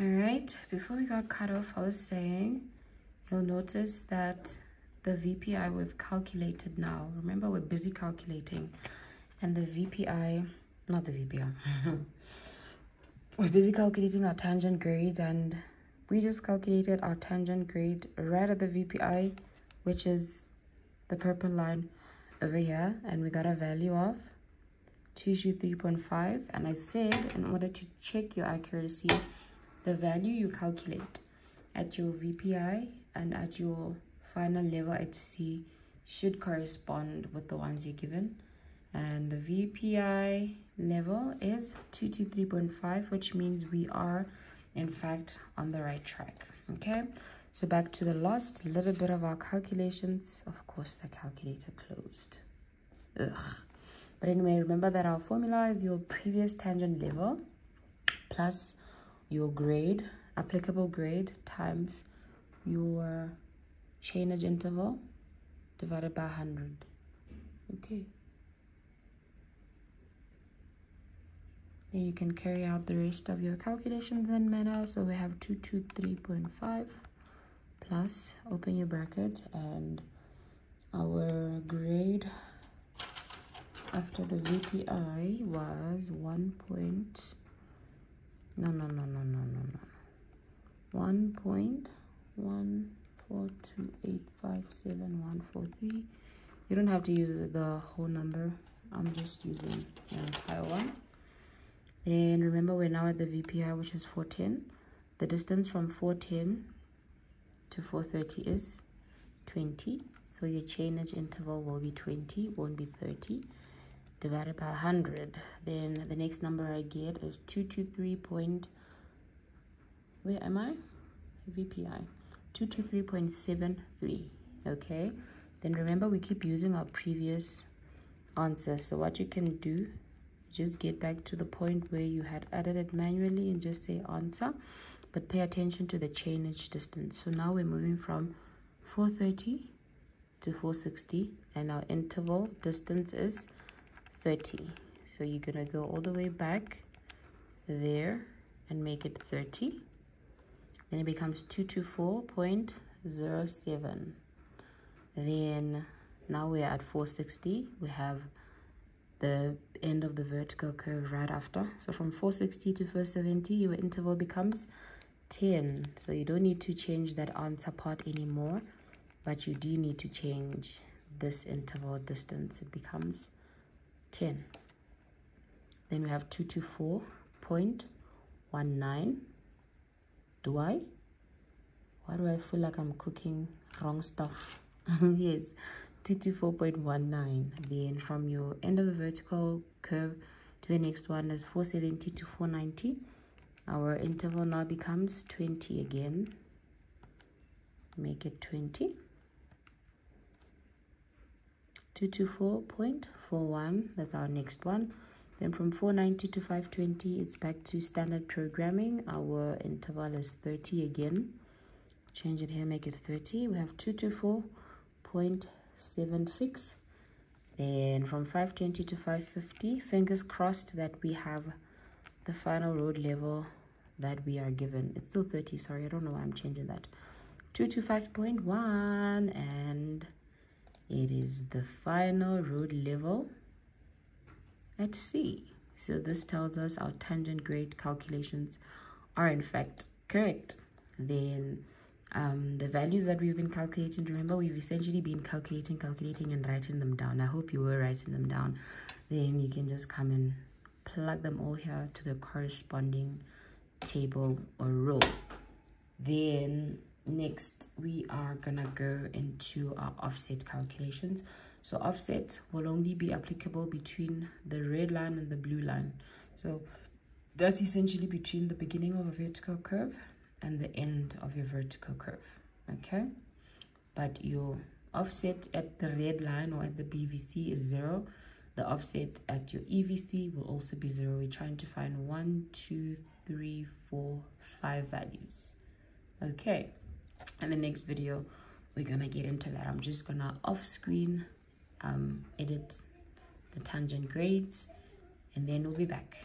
All right, before we got cut off, I was saying, you'll notice that the VPI we've calculated now. Remember, we're busy calculating. And the VPI, not the VPI. we're busy calculating our tangent grades and we just calculated our tangent grade right at the VPI, which is the purple line over here. And we got a value of 223.5. And I said, in order to check your accuracy, the value you calculate at your VPI and at your final level at C should correspond with the ones you're given. And the VPI level is 223.5, which means we are, in fact, on the right track. Okay, so back to the last little bit of our calculations. Of course, the calculator closed. Ugh. But anyway, remember that our formula is your previous tangent level plus your grade, applicable grade, times your chainage interval divided by 100. Okay. Then you can carry out the rest of your calculations in manner. So we have 223.5 plus, open your bracket, and our grade after the VPI was 1 point, no, no, no, no, no, no, no. 1.142857143. You don't have to use the whole number. I'm just using the entire one. Then remember we're now at the VPI, which is 410. The distance from 410 to 430 is 20. So your chainage interval will be 20, won't be 30 divided by 100 then the next number I get is 223 point where am I? VPI 223.73 okay? Then remember we keep using our previous answer. So what you can do just get back to the point where you had added it manually and just say answer but pay attention to the chainage distance. So now we're moving from 430 to 460 and our interval distance is 30 so you're gonna go all the way back there and make it 30 then it becomes 224.07 then now we're at 460 we have the end of the vertical curve right after. So from 460 to 470 your interval becomes 10 so you don't need to change that answer part anymore but you do need to change this interval distance. It becomes 10 then we have 224.19 do I? Why do I feel like I'm cooking wrong stuff? Yes 224.19 then from your end of the vertical curve to the next one is 470 to 490 our interval now becomes 20 again. Make it 20 224.41 that's our next one. Then from 490 to 520 it's back to standard programming our interval is 30 again. Change it here make it 30 we have 224.76 then from 520 to 550 fingers crossed that we have the final road level that we are given. It's still 30 sorry i don't know why i'm changing that. 225.1 and it is the final road level at C. So this tells us our tangent grade calculations are in fact correct. Then um, the values that we've been calculating, remember we've essentially been calculating, calculating and writing them down. I hope you were writing them down. Then you can just come and plug them all here to the corresponding table or row. Then next we are gonna go into our offset calculations. So offset will only be applicable between the red line and the blue line. So that's essentially between the beginning of a vertical curve and the end of your vertical curve okay? But your offset at the red line or at the bvc is zero. The offset at your evc will also be zero. We're trying to find one two three four five values okay in the next video we're gonna get into that. I'm just gonna off screen um, edit the tangent grades and then we'll be back